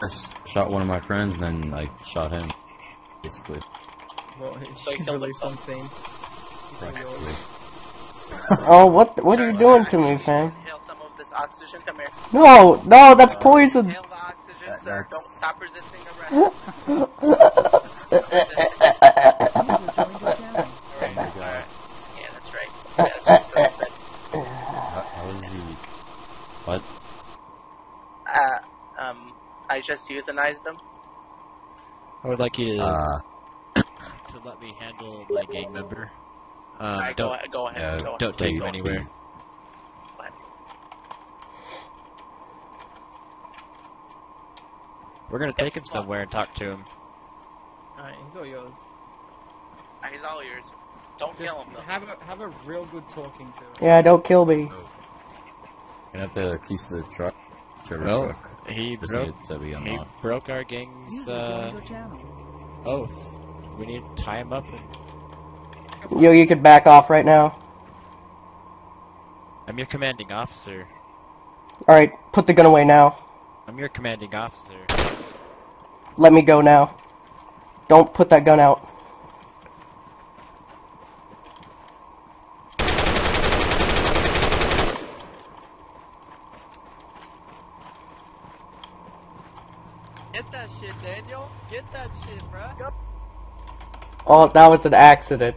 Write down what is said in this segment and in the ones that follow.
First shot one of my friends, then I shot him. Basically. Well, So you he's killed released on Practically. Oh, what what are you doing to me, fam? Some of this oxygen. Come here. No, no, that's uh, poison. Inhale the oxygen, That- sir. that's- Don't stop resisting arrest. Alright, alright. yeah, that's right. That's right. That's right. How, how is he? What? Uh, um, I just euthanized them. I would like you to, Uh, to let me handle my gang member. Um, Alright, go, don't ahead- go ahead. yeah, go don't take him anywhere. please. We're gonna take him somewhere and talk to him. Alright, he's all yours. Uh, He's all yours. Don't kill him though. Have a have a real good talking to him. Yeah, don't kill me. Can I have the keys to the truck? Trevor Well, truck. He broke to be he broke our gang's uh, oath. We need to tie him up. And... Yo, you could back off right now. I'm your commanding officer. Alright, put the gun away now. I'm your commanding officer. Let me go now. Don't put that gun out. Get that shit, Daniel. Get that shit, bruh. Oh, that was an accident.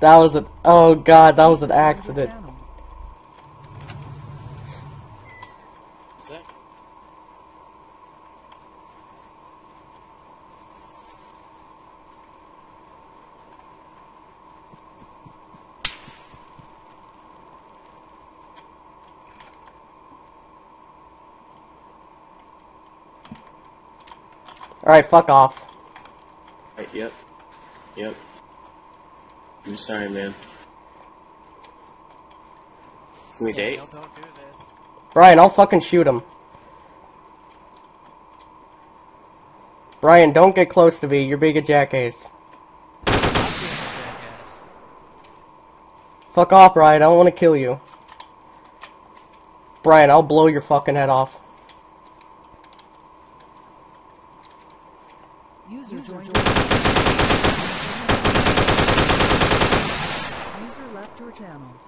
That was an. Oh god, that was an accident. Is that? Alright, fuck off. Right, yep. Yep. I'm sorry, man. Can we date? Daniel, don't do. Brian, I'll fucking shoot him. Brian, don't get close to me. You're being a jackass. Fuck off, Brian. I don't want to kill you. Brian, I'll blow your fucking head off. User joined. User left your channel.